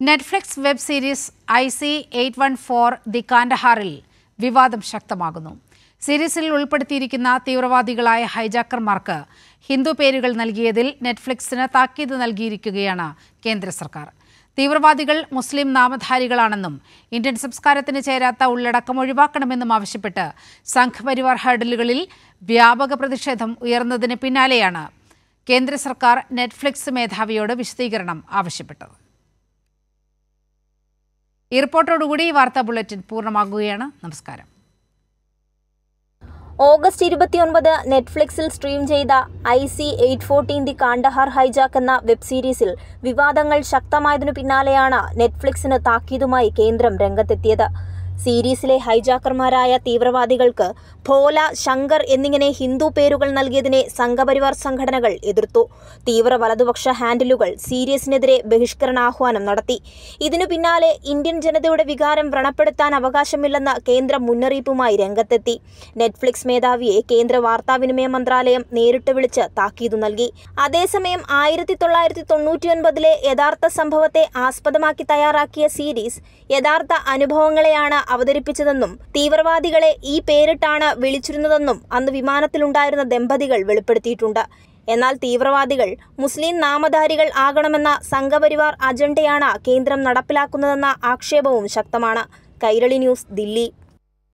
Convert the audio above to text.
Netflix web series I C eight one four the കാൻഡഹാറിൽ വിവാദം ശക്തമാകുന്നു. സീരീസിൽ ഉൾപ്പെടുത്തിയിരിക്കുന്ന തീവ്രവാദികളായ ഹൈജാക്കർമാർക്ക് ഹിന്ദു പേരുകൾ നൽകിയതിൽ നെറ്റ്ഫ്ലിക്സിന് താക്കീത് നൽകിയിരിക്കുകയാണ് കേന്ദ്ര സർക്കാർ. തീവ്രവാദികൾ മുസ്ലിം നാമധാരികളാണെന്നും ഇന്ത്യൻ സംസ്കാരത്തിന് ചേരാത്ത ഉള്ളടക്കം ഒഴിവാക്കണമെന്നും ആവശ്യപ്പെട്ട് സംഘപരിവാർ ഹർഡലുകളിൽ വ്യാപക പ്രതിഷേധം ഉയർന്നതിന് പിന്നാലെയാണ് കേന്ദ്ര സർക്കാർ നെറ്റ്ഫ്ലിക്സ് മേധാവിയോട് വിശദീകരണം ആവശ്യപ്പെട്ടത്. ഈ റിപ്പോർട്ടോടുകൂടി ഈ വാർത്താ ബുള്ളറ്റിൻ പൂർണമാകുകയാണ്. നമസ്കാരം. ഓഗസ്റ്റ് ഇരുപത്തിയൊൻപത് നെറ്റ്ഫ്ലിക്സിൽ സ്ട്രീം ചെയ്ത I C eight fourteen the Kandahar hijack എന്ന വെബ് സീരീസിൽ വിവാദങ്ങൾ ശക്തമായതിനു പിന്നാലെയാണ് നെറ്റ്ഫ്ലിക്സിന് താക്കീതുമായി കേന്ദ്രം രംഗത്തെത്തിയത്. സീരീസിലെ ഹൈജാക്കർമാരായ തീവ്രവാദികൾക്ക് ഭോല ശങ്കർ എന്നിങ്ങനെ ഹിന്ദു പേരുകൾ നൽകിയതിനെ സംഘപരിവാർ സംഘടനകൾ എതിർത്തു. തീവ്ര വലതുപക്ഷ ഹാൻഡിലുകൾ സീരീസിനെതിരെ ബഹിഷ്കരണാഹ്വാനം നടത്തി. ഇതിനു പിന്നാലെ ഇന്ത്യൻ ജനതയുടെ വികാരം വ്രണപ്പെടുത്താൻ അവകാശമില്ലെന്ന കേന്ദ്ര മുന്നറിയിപ്പുമായി രംഗത്തെത്തി. നെറ്റ്ഫ്ലിക്സ് മേധാവിയെ കേന്ദ്ര വാർത്താവിനിമയ മന്ത്രാലയം നേരിട്ട് വിളിച്ച് താക്കീതു നൽകി. അതേസമയം ആയിരത്തി തൊള്ളായിരത്തി തൊണ്ണൂറ്റിയൊൻപതിലെ യഥാർത്ഥ സംഭവത്തെ ആസ്പദമാക്കി തയ്യാറാക്കിയ സീരീസ് യഥാർത്ഥ അനുഭവങ്ങളെയാണ് അവതരിപ്പിച്ചതെന്നും തീവ്രവാദികളെ ഈ പേരിട്ടാണ് വിളിച്ചിരുന്നതെന്നും അന്ന് വിമാനത്തിലുണ്ടായിരുന്ന ദമ്പതികൾ വെളിപ്പെടുത്തിയിട്ടുണ്ട്. എന്നാൽ തീവ്രവാദികൾ മുസ്ലിം നാമധാരികൾ ആകണമെന്ന സംഘപരിവാർ അജണ്ടയാണ് കേന്ദ്രം നടപ്പിലാക്കുന്നതെന്ന ആക്ഷേപവും ശക്തമാണ്. കൈരളി ന്യൂസ് ദില്ലി.